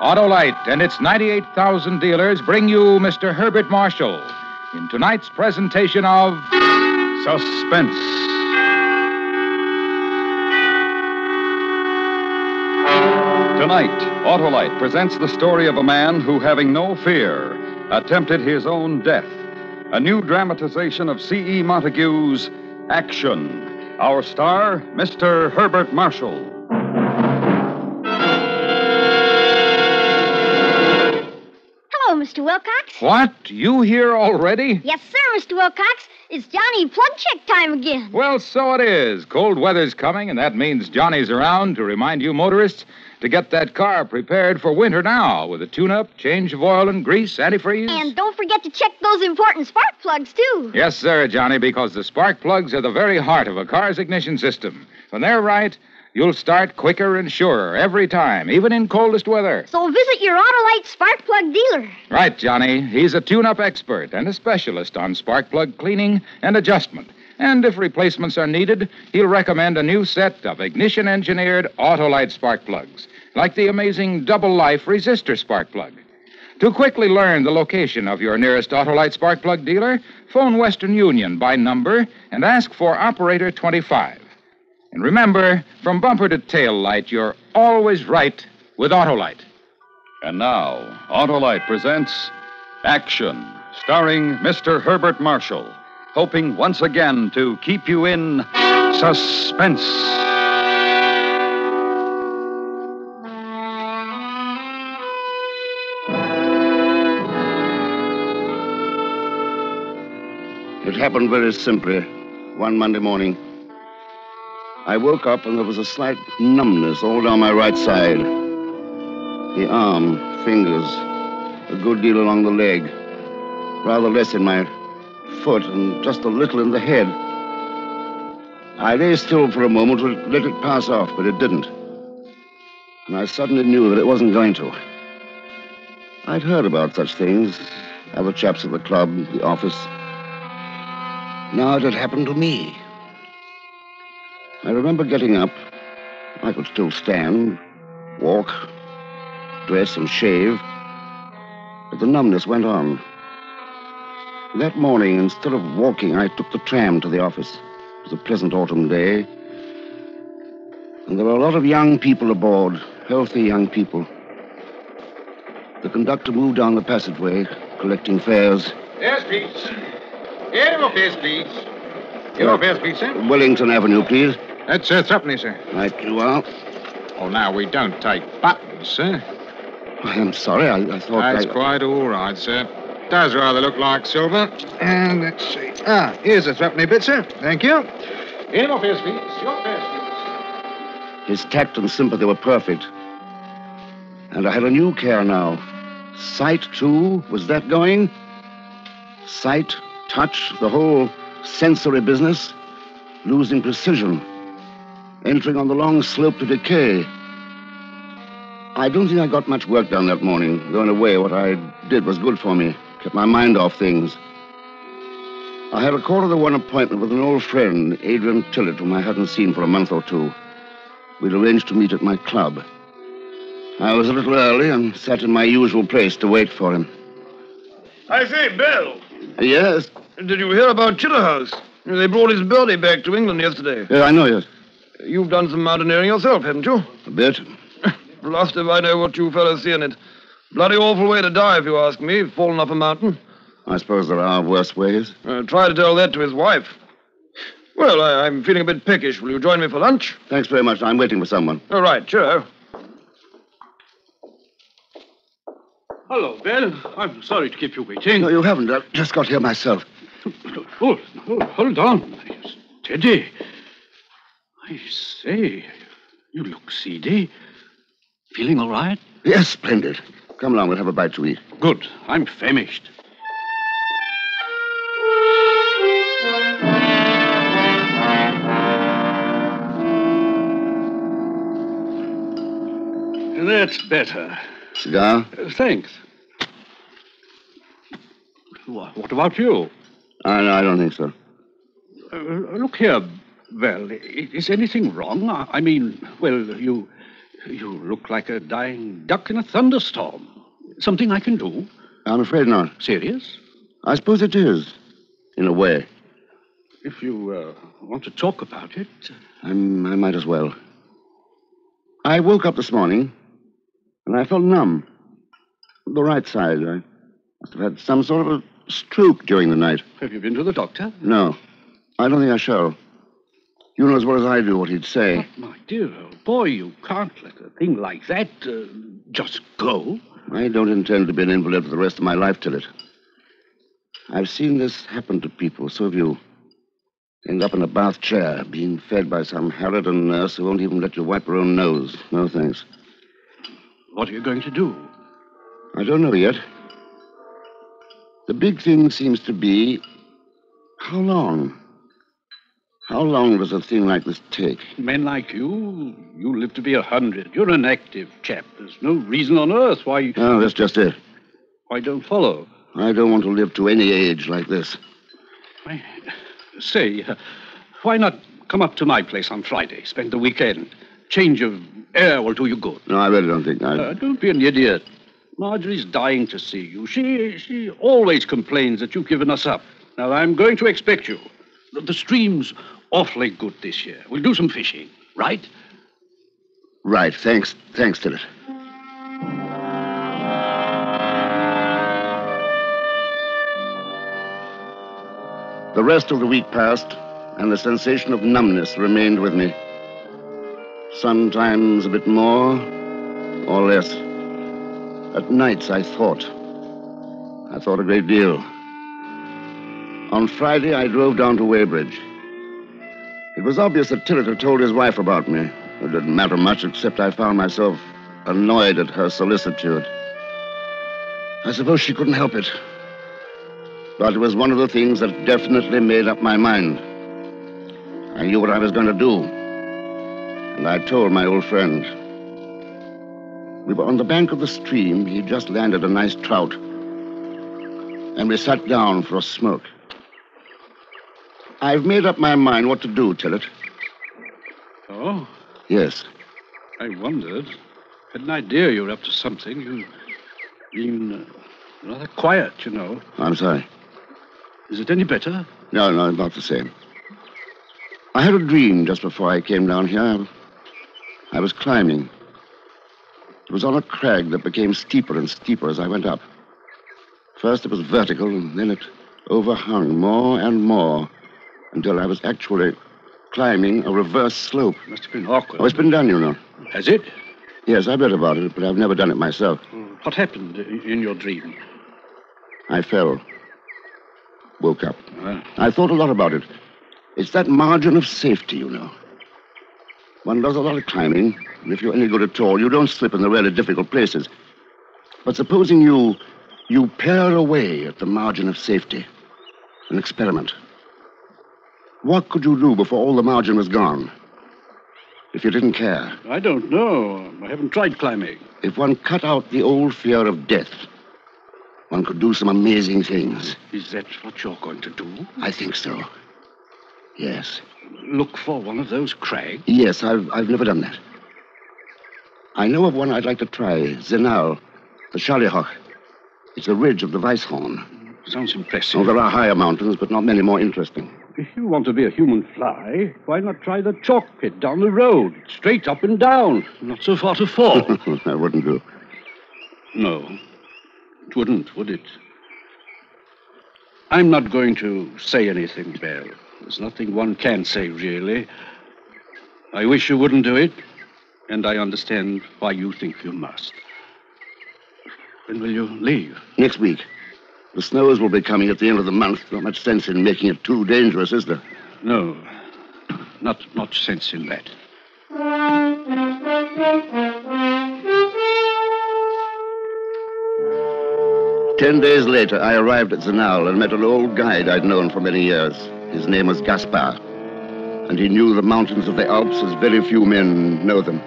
Autolite and its 98,000 dealers bring you Mr. Herbert Marshall in tonight's presentation of Suspense. Tonight, Autolite presents the story of a man who, having no fear, attempted his own death. A new dramatization of C.E. Montague's Action. Our star, Mr. Herbert Marshall. Mr. Wilcox. What? You here already? Yes, sir, Mr. Wilcox. It's Johnny plug check time again. Well, so it is. Cold weather's coming, and that means Johnny's around to remind you motorists to get that car prepared for winter now with a tune up, change of oil and grease, antifreeze. And don't forget to check those important spark plugs, too. Yes, sir, Johnny, because the spark plugs are the very heart of a car's ignition system. When they're right, you'll start quicker and surer every time, even in coldest weather. So visit your Autolite spark plug dealer. Right, Johnny. He's a tune up expert and a specialist on spark plug cleaning and adjustment. And if replacements are needed, he'll recommend a new set of ignition engineered Autolite spark plugs, like the amazing double life resistor spark plug. To quickly learn the location of your nearest Autolite spark plug dealer, phone Western Union by number and ask for operator 25. And remember, from bumper to tail light, you're always right with Autolite. And now, Autolite presents Action, starring Mr. Herbert Marshall, hoping once again to keep you in suspense. It happened very simply one Monday morning. I woke up and there was a slight numbness all down my right side. The arm, fingers, a good deal along the leg, rather less in my foot, and just a little in the head. I lay still for a moment to let it pass off, but it didn't. And I suddenly knew that it wasn't going to. I'd heard about such things, other chaps at the club, the office. Now it had happened to me. I remember getting up. I could still stand, walk, dress, and shave. But the numbness went on. That morning, instead of walking, I took the tram to the office. It was a pleasant autumn day. And there were a lot of young people aboard, healthy young people. The conductor moved down the passageway, collecting fares. Yes, please. Here, your fares, please. Your fares, please, sir. Wellington Avenue, please. That's uh, threepenny, sir. Right you are. Oh, now, we don't take buttons, sir. I'm sorry, I, I thought That's I... quite all right, sir. Does rather look like silver. And let's see. Ah, here's a threepenny bit, sir. Thank you. Here, your fares, please. Your please. His tact and sympathy were perfect. And I had a new care now. Sight, too, was that going? Sight, touch, the whole sensory business, losing precision, entering on the long slope to decay. I don't think I got much work done that morning. Going away, what I did was good for me, kept my mind off things. I had a quarter to one appointment with an old friend, Adrian Tillett, whom I hadn't seen for a month or two. We'd arranged to meet at my club. I was a little early and sat in my usual place to wait for him. I say, Bill, Yes? did you hear about Chitterhouse? They brought his body back to England yesterday. Yes, I know, yes. You've done some mountaineering yourself, haven't you? A bit. Blast if I know what you fellows see in it. Bloody awful way to die, if you ask me, falling off a mountain. I suppose there are worse ways. Uh, try to tell that to his wife. Well, I, I'm feeling a bit peckish. Will you join me for lunch? Thanks very much. I'm waiting for someone. All right, cheerio. Hello, Bill. I'm sorry to keep you waiting. No, you haven't. I've just got here myself. Hold, hold, hold on. Steady. I say, you look seedy. Feeling all right? Yes, splendid. Come along, we'll have a bite to eat. Good. I'm famished. That's better. Cigar? Uh, thanks. Wha- What about you? I, I don't think so. Uh, look here, Well, is anything wrong? I mean, well, you You look like a dying duck in a thunderstorm. Something I can do? I'm afraid not. Serious? I suppose it is, in a way. If you uh, want to talk about it. I'm, I might as well. I woke up this morning and I felt numb. The right side. I must have had some sort of a stroke during the night. Have you been to the doctor? No, I don't think I shall. You know as well as I do what he'd say. My dear old boy, you can't let a thing like that uh, just go. I don't intend to be an invalid for the rest of my life, Tillett. I've seen this happen to people, so have you. End up in a bath chair, being fed by some harridan nurse who won't even let you wipe her own nose. No thanks. What are you going to do? I don't know yet. The big thing seems to be how long? How long does a thing like this take? Men like you, you live to be a hundred. You're an active chap. There's no reason on earth why you. Oh, that's just it. Why don't follow? I don't want to live to any age like this. Why, say, uh, why not come up to my place on Friday? Spend the weekend. Change of air will do you good. No, I really don't think I. Uh, don't be an idiot. Marjorie's dying to see you. She she always complains that you've given us up. Now I'm going to expect you. The, the stream's awfully good this year. We'll do some fishing, right? Right. Thanks. Thanks, Tillett. The rest of the week passed, and the sensation of numbness remained with me. Sometimes a bit more or less. At nights, I thought. I thought a great deal. On Friday, I drove down to Weybridge. It was obvious that Tillett had told his wife about me. It didn't matter much, except I found myself annoyed at her solicitude. I suppose she couldn't help it. But it was one of the things that definitely made up my mind. I knew what I was going to do. And I told my old friend. We were on the bank of the stream. He'd just landed a nice trout. And we sat down for a smoke. I've made up my mind what to do, Tillett. Oh, Yes. I wondered. Had an idea you were up to something. You've been uh, rather quiet, you know. I'm sorry. Is it any better? No, no, not the same. I had a dream just before I came down here. I was climbing. It was on a crag that became steeper and steeper as I went up. First it was vertical, and then it overhung more and more until I was actually climbing a reverse slope. Must have been awkward. Oh, it's been done, you know. Has it? Yes, I've read about it, but I've never done it myself. Hmm. What happened in your dream? I fell. Woke up. I thought a lot about it. It's that margin of safety, you know. One does a lot of climbing, and if you're any good at all, you don't slip in the really difficult places. But supposing you you pare away at the margin of safety, an experiment. What could you do before all the margin was gone? If you didn't care, I don't know. I haven't tried climbing. if one cut out the old fear of death, one could do some amazing things. Is that what you're going to do? I think so. Yes. Look for one of those crags? Yes, I've, I've never done that. I know of one I'd like to try Zinal, the Schalijoch. It's a ridge of the Weisshorn. Sounds impressive. Oh, there are higher mountains, but not many more interesting. If you want to be a human fly, why not try the chalk pit down the road? Straight up and down. Not so far to fall. that wouldn't do. no. It wouldn't, would it? I'm not going to say anything, Bell. There's nothing one can say, really. I wish you wouldn't do it, and I understand why you think you must. When will you leave? Next week. The snows will be coming at the end of the month. Not much sense in making it too dangerous, is there? No, not much sense in that. Ten days later, I arrived at Zinal and met an old guide I'd known for many years. His name was Gaspar, and he knew the mountains of the Alps as very few men know them.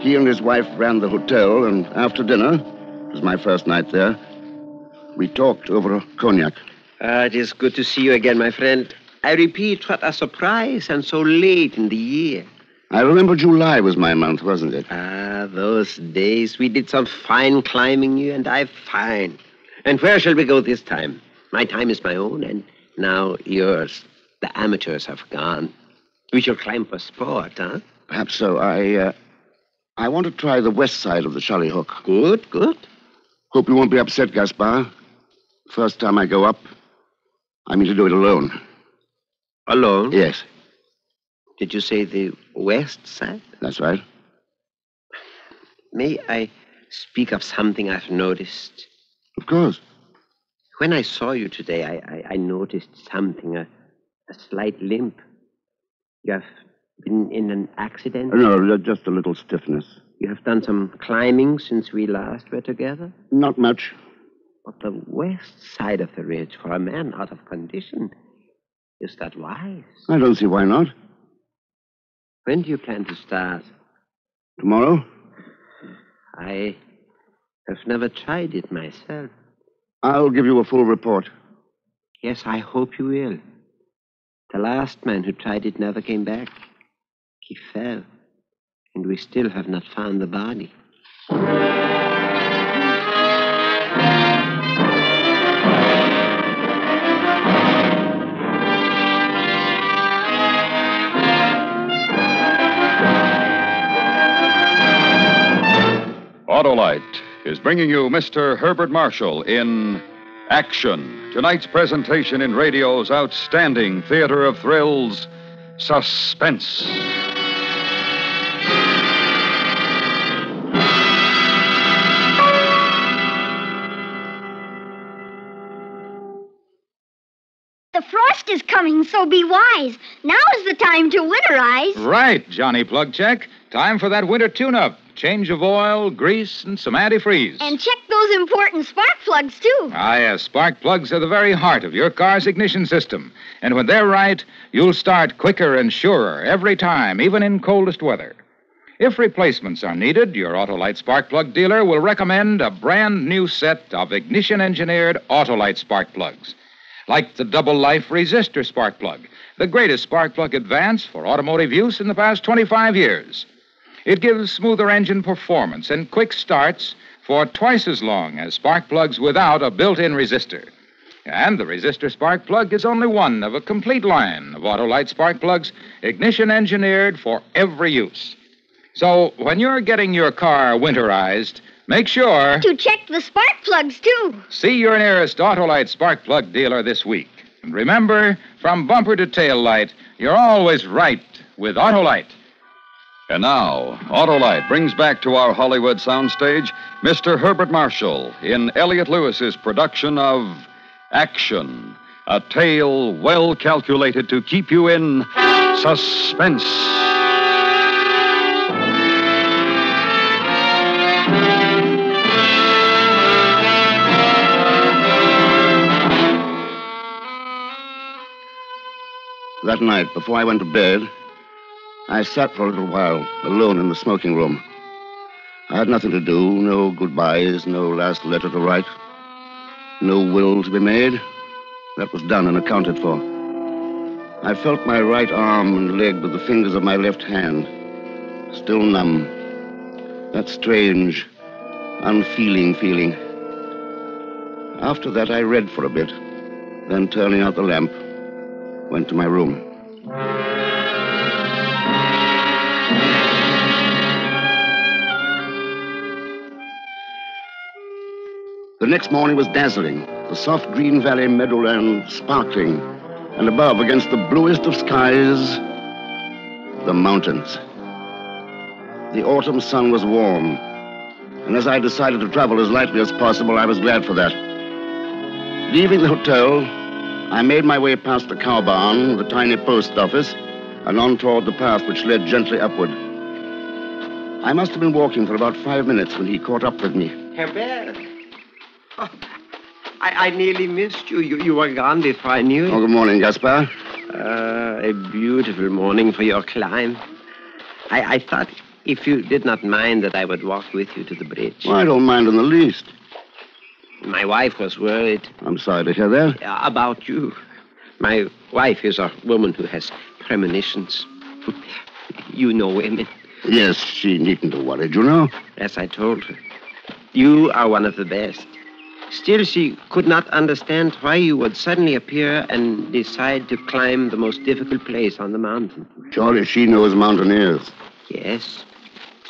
He and his wife ran the hotel, and after dinner, it was my first night there, we talked over a cognac. Ah, it is good to see you again, my friend. I repeat, what a surprise, and so late in the year. I remember July was my month, wasn't it? Ah, those days. We did some fine climbing, you and I. Fine. And where shall we go this time? My time is my own, and now yours. The amateurs have gone. We shall climb for sport, huh? Perhaps so. I, uh, I want to try the west side of the Schalijoch. Good, good. Hope you won't be upset, Gaspar. First time I go up, I mean to do it alone. Alone? Yes, Did you say the west side? that's right. May I speak of something I've noticed? Of course. When I saw you today, I, I, I noticed something, a, a slight limp. You have been in an accident? No, just a little stiffness. You have done some climbing since we last were together? Not much. But the west side of the ridge, for a man out of condition, is that wise? I don't see why not. When do you plan to start? Tomorrow? I have never tried it myself. I'll give you a full report. Yes, I hope you will. The last man who tried it never came back. He fell, and we still have not found the body. Autolite is bringing you Mr. Herbert Marshall in Action. Tonight's presentation in radio's outstanding theater of thrills, Suspense. The frost is coming, so be wise. Now time to winterize. Right, Johnny Plugcheck. Time for that winter tune-up. Change of oil, grease, and some antifreeze. And check those important spark plugs, too. Ah, yes, spark plugs are the very heart of your car's ignition system. And when they're right, you'll start quicker and surer every time, even in coldest weather. If replacements are needed, your Autolite spark plug dealer will recommend a brand new set of ignition engineered Autolite spark plugs. Like the double life resistor spark plug, the greatest spark plug advance for automotive use in the past 25 years. It gives smoother engine performance and quick starts for twice as long as spark plugs without a built in resistor. And the resistor spark plug is only one of a complete line of Autolite spark plugs, ignition engineered for every use. So when you're getting your car winterized, make sure To check the spark plugs, too. see your nearest Autolite spark plug dealer this week. And remember, from bumper to tail light, you're always right with Autolite. And now, Autolite brings back to our Hollywood soundstage Mr. Herbert Marshall in Elliot Lewis's production of Action, a tale well calculated to keep you in suspense. That night, before I went to bed, I sat for a little while alone in the smoking room. I had nothing to do, no goodbyes, no last letter to write, no will to be made. That was done and accounted for. I felt my right arm and leg with the fingers of my left hand, still numb. That strange, unfeeling feeling. After that, I read for a bit, then turning out the lamp, went to my room. The next morning was dazzling, the soft green valley meadowland sparkling, and above, against the bluest of skies, the mountains. The autumn sun was warm, and as I decided to travel as lightly as possible, I was glad for that. Leaving the hotel, I made my way past the cow barn, the tiny post office, and on toward the path which led gently upward. I must have been walking for about five minutes when he caught up with me. Herbert. Oh, I, I nearly missed you. you. You were gone before I knew Oh, good morning, Gaspar. Uh, a beautiful morning for your climb. I, I thought if you did not mind that I would walk with you to the bridge. Well, I don't mind in the least. My wife was worried I'm sorry to hear that. about you. My wife is a woman who has premonitions. You know women. Yes, she needn't have worried, you know. As I told her. You are one of the best. Still, she could not understand why you would suddenly appear and decide to climb the most difficult place on the mountain. Surely she knows mountaineers. Yes,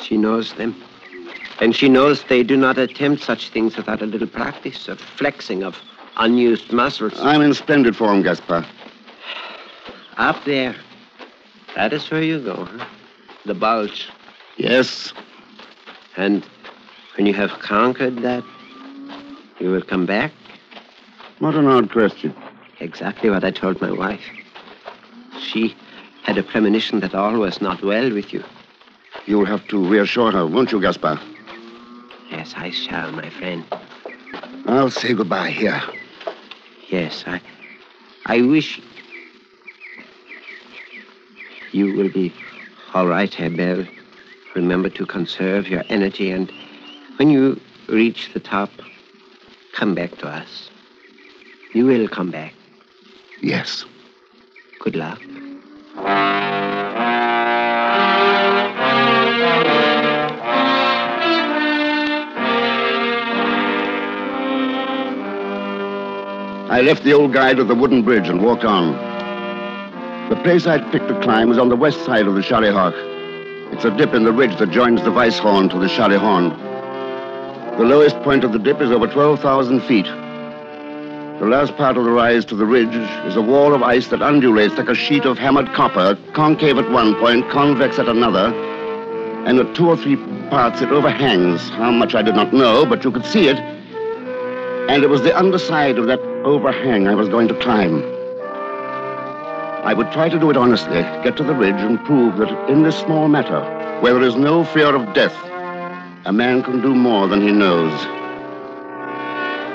she knows them. And she knows they do not attempt such things without a little practice, of flexing of unused muscles. I'm in splendid form, Gaspar. Up there. That is where you go, huh? The bulge. Yes. And when you have conquered that, you will come back? What an odd question. Exactly what I told my wife. She had a premonition that all was not well with you. You'll have to reassure her, won't you, Gaspar? Yes, I shall, my friend. I'll say goodbye here. Yes, I. I wish. You will be all right, Hebel. Remember to conserve your energy, and when you reach the top, come back to us. You will come back. Yes. Good luck. I left the old guide at the wooden bridge and walked on. The place I'd picked to climb was on the west side of the Schalijoch. It's a dip in the ridge that joins the Weisshorn to the Schalihorn. The lowest point of the dip is over 12,000 feet. The last part of the rise to the ridge is a wall of ice that undulates like a sheet of hammered copper, concave at one point, convex at another, and at two or three parts it overhangs. How much I did not know, but you could see it. And it was the underside of that overhang I was going to climb. I would try to do it honestly, get to the ridge and prove that in this small matter, where there is no fear of death, a man can do more than he knows.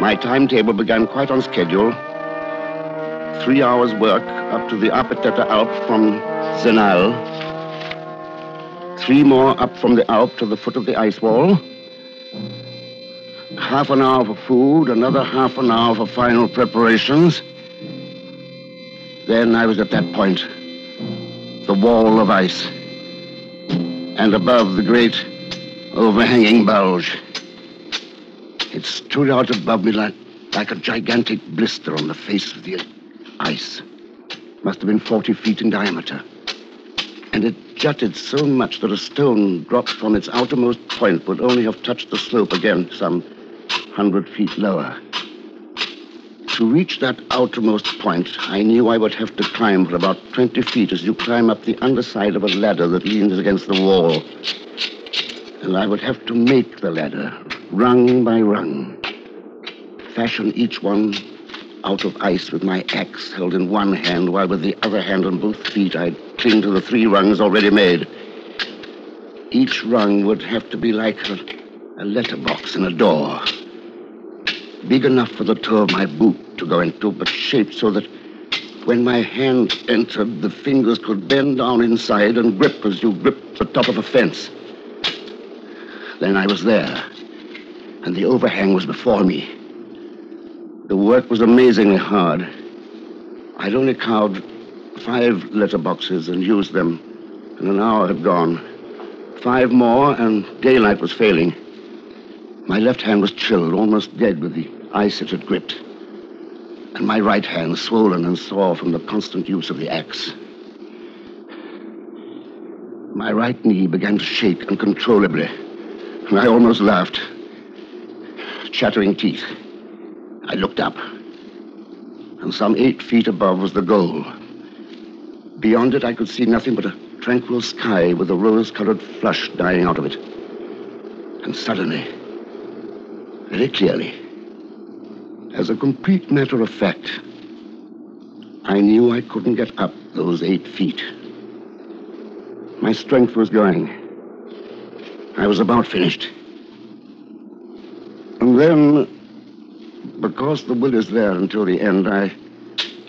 My timetable began quite on schedule. Three hours' work up to the Arpitetta Alp from Zinal. Three more up from the Alp to the foot of the ice wall. Half an hour for food, another half an hour for final preparations. Then I was at that point. The wall of ice. And above the great overhanging bulge. It stood out above me like, like a gigantic blister on the face of the ice. Must have been 40 feet in diameter. And it jutted so much that a stone dropped from its outermost point would only have touched the slope again some hundred feet lower. To reach that outermost point, I knew I would have to climb for about 20 feet as you climb up the underside of a ladder that leans against the wall. And I would have to make the ladder, rung by rung. Fashion each one out of ice with my axe held in one hand, while with the other hand on both feet I'd cling to the three rungs already made. Each rung would have to be like a, a letterbox in a door. Big enough for the toe of my boot to go into, but shaped so that when my hand entered, the fingers could bend down inside and grip as you grip the top of a fence. Then I was there, and the overhang was before me. The work was amazingly hard. I'd only carved five letterboxes and used them, and an hour had gone. Five more, and daylight was failing. My left hand was chilled, almost dead with the ice it had gripped. And my right hand swollen and sore from the constant use of the axe. My right knee began to shake uncontrollably, and I almost laughed. Chattering teeth. I looked up, and some eight feet above was the goal. Beyond it, I could see nothing but a tranquil sky with a rose colored flush dying out of it. And suddenly, very clearly, as a complete matter of fact, I knew I couldn't get up those eight feet. My strength was going. I was about finished. And then, because the will is there until the end, I,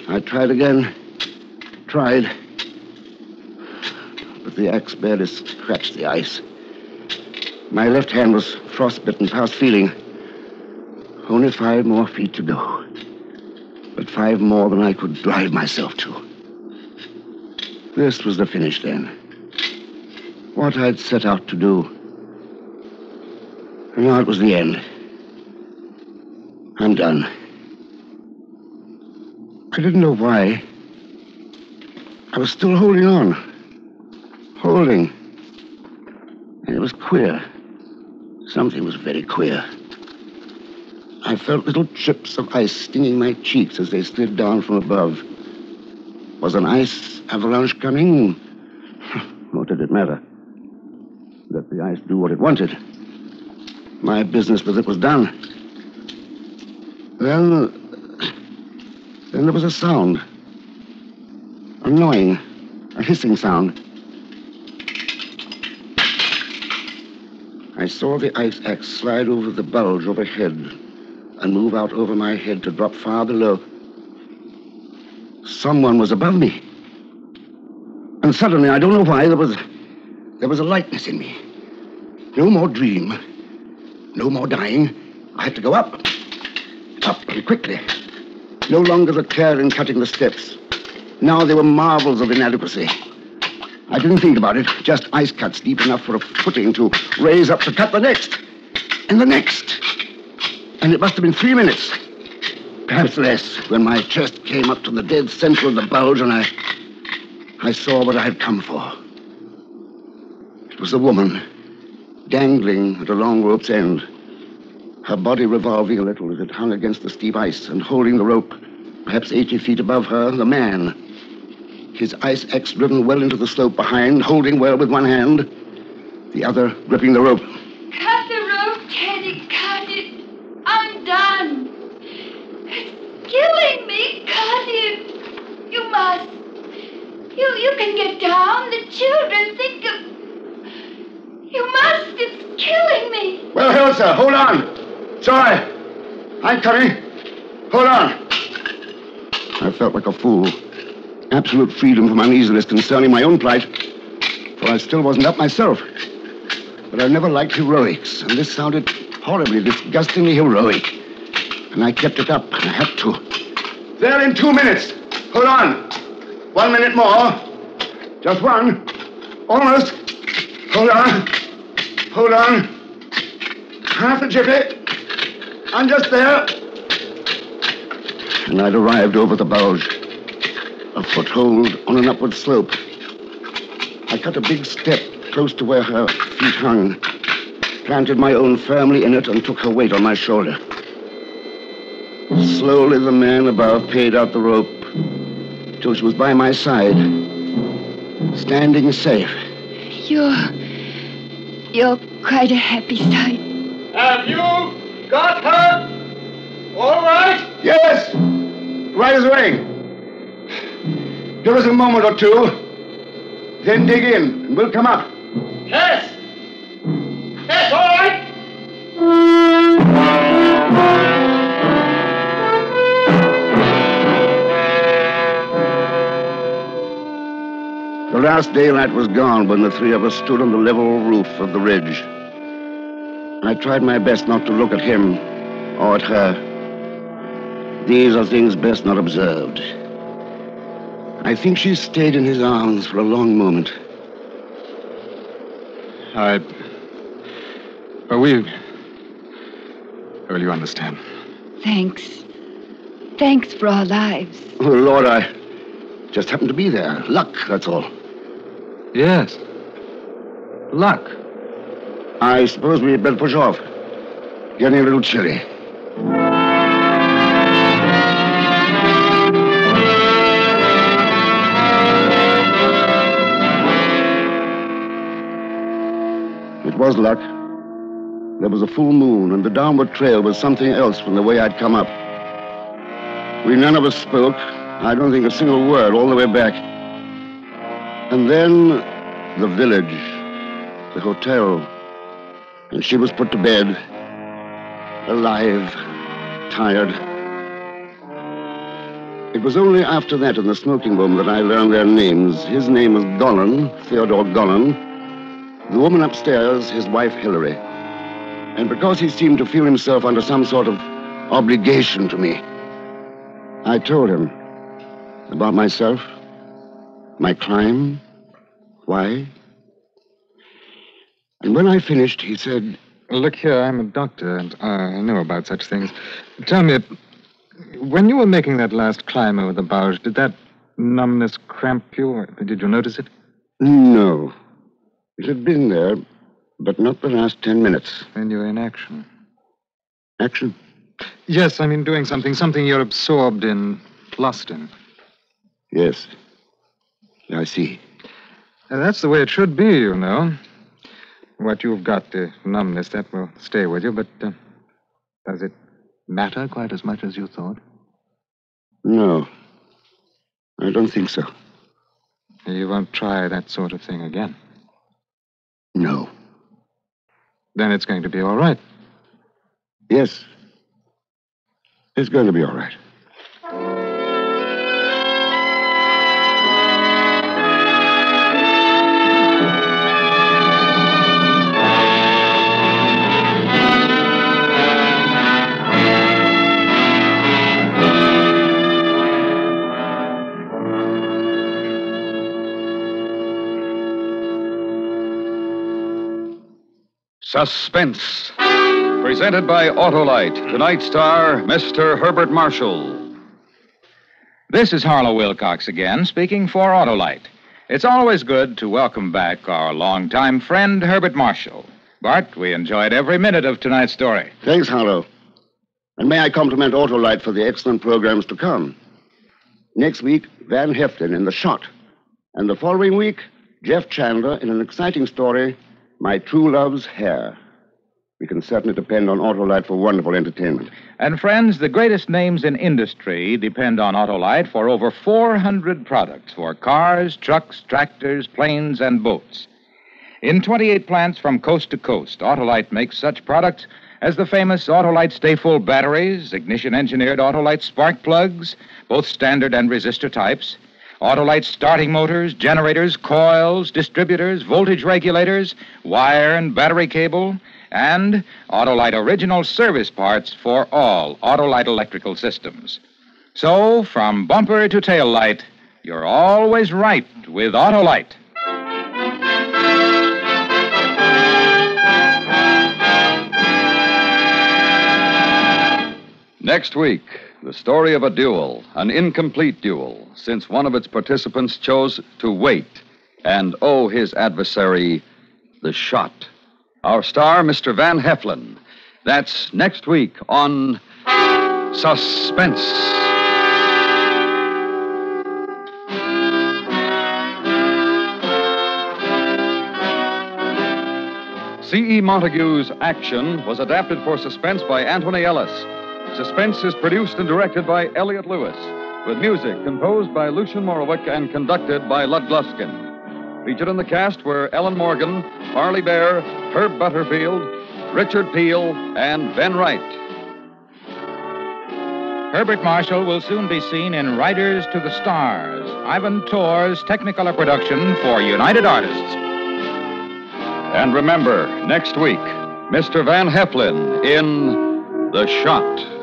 I tried again. Tried. But the axe barely scratched the ice. My left hand was frostbitten past feeling. Only five more feet to go. But five more than I could drive myself to. This was the finish then. what I'd set out to do. And now it was the end. I'm done. I didn't know why. I was still holding on. Holding. And it was queer. Something was very queer. I felt little chips of ice stinging my cheeks as they slid down from above. Was an ice avalanche coming? What did it matter? Let the ice do what it wanted. My business with it was done. Then. Then there was a sound. Annoying. A hissing sound. I saw the ice axe slide over the bulge overhead and move out over my head to drop far below. Someone was above me. And suddenly, I don't know why, there was there was a lightness in me. No more dream. No more dying. I had to go up. Up quickly. No longer the care in cutting the steps. Now they were marvels of inadequacy. I didn't think about it. Just ice cuts deep enough for a footing to raise up to cut the next. And the next. And it must have been three minutes. Perhaps less, when my chest came up to the dead center of the bulge and I. I saw what I had come for. It was a woman, dangling at a long rope's end, her body revolving a little as it hung against the steep ice, and holding the rope, perhaps 80 feet above her, the man. His ice axe driven well into the slope behind, holding well with one hand, the other gripping the rope. Cut the rope, Teddy. Cut it. I'm done. It's killing me. It. You must. You you can get down. The children think of. You must. It's killing me. Well, Elsa, hold on. Sorry. I'm coming. Hold on. I felt like a fool. Absolute freedom from uneasiness concerning my own plight. For I still wasn't up myself. But I never liked heroics, and this sounded horribly, disgustingly heroic. And I kept it up, and I had to. There in two minutes. Hold on. One minute more. Just one. Almost. Hold on. Hold on. Half a jiffy. I'm just there. And I'd arrived over the bulge. A foothold on an upward slope. I cut a big step close to where her feet hung, planted my own firmly in it, and took her weight on my shoulder. Slowly, the man above paid out the rope till she was by my side, standing safe. You're. You're quite a happy sight. Have you got her? All right? Yes! Right as rain. Give us a moment or two, then dig in, and we'll come up. Yes. Yes, all right. Last daylight was gone when the three of us stood on the level roof of the ridge. I tried my best not to look at him or at her. These are things best not observed. I think she stayed in his arms for a long moment. I. Well, we. Well, you understand. Thanks. Thanks for our lives. Oh, Lord, I just happened to be there. Luck, that's all. Yes. Luck. I suppose we'd better push off. Getting a little chilly. It was luck. There was a full moon, and the downward trail was something else from the way I'd come up. We none of us spoke. I don't think a single word all the way back. And then the village, the hotel, and she was put to bed, alive, tired. It was only after that in the smoking room that I learned their names. His name was Gollan, Theodore Gollan. The woman upstairs, his wife Hilary. And because he seemed to feel himself under some sort of obligation to me, I told him about myself, my climb, why. And when I finished, he said, Look here, I'm a doctor, and I know about such things. Tell me, when you were making that last climb over the Bauge, did that numbness cramp you? Or did you notice it? No. It had been there, but not the last ten minutes. When you were in action. Action? Yes, I mean doing something, something you're absorbed in, lost in. Yes. I see. Uh, that's the way it should be, you know. What you've got, the numbness, that will stay with you, but uh, does it matter quite as much as you thought? No. I don't think so. You won't try that sort of thing again. No. Then it's going to be all right. Yes. It's going to be all right. Suspense. Presented by Autolite. Tonight's star, Mr. Herbert Marshall. This is Harlow Wilcox again, speaking for Autolite. It's always good to welcome back our longtime friend, Herbert Marshall. Bart, we enjoyed every minute of tonight's story. Thanks, Harlow. And may I compliment Autolite for the excellent programs to come. Next week, Van Heflin in The Shot. And the following week, Jeff Chandler in an exciting story, My True Love's Hair. We can certainly depend on Autolite for wonderful entertainment. And friends, the greatest names in industry depend on Autolite for over 400 products for cars, trucks, tractors, planes, and boats. In 28 plants from coast to coast, Autolite makes such products as the famous Autolite Stay Full batteries, ignition engineered Autolite spark plugs, both standard and resistor types, Autolite starting motors, generators, coils, distributors, voltage regulators, wire and battery cable, and Autolite original service parts for all Autolite electrical systems. So, from bumper to tail light, you're always right with Autolite. Next week, the story of a duel, an incomplete duel, since one of its participants chose to wait and owe his adversary the shot. Our star, Mr. Van Heflin. That's next week on Suspense. C.E. Montague's Action was adapted for suspense by Anthony Ellis. Suspense is produced and directed by Elliot Lewis, with music composed by Lucien Moraweck and conducted by Lud Gluskin. Featured in the cast were Ellen Morgan, Harley Bear, Herb Butterfield, Richard Peel, and Ben Wright. Herbert Marshall will soon be seen in Riders to the Stars, Ivan Tors' Technicolor production for United Artists. And remember, next week, Mr. Van Heflin in The Shot.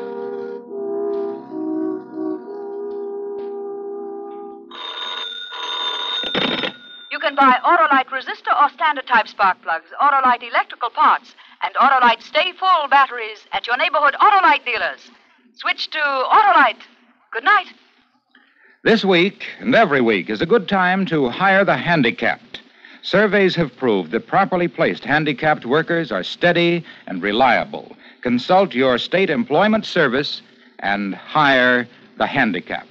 Buy Autolite resistor or standard type spark plugs, Autolite electrical parts, and Autolite stay full batteries at your neighborhood Autolite dealers. Switch to Autolite. Good night. This week and every week is a good time to hire the handicapped. Surveys have proved that properly placed handicapped workers are steady and reliable. Consult your state employment service and hire the handicapped.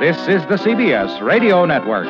This is the CBS Radio Network.